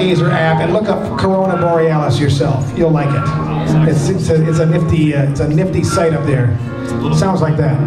Stargazer app and look up Corona Borealis yourself. You'll like it. It's, it's, a, it's a nifty uh, it's a nifty sight up there. Sounds like that.